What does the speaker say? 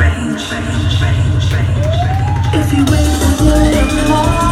range. If you wait for the morning.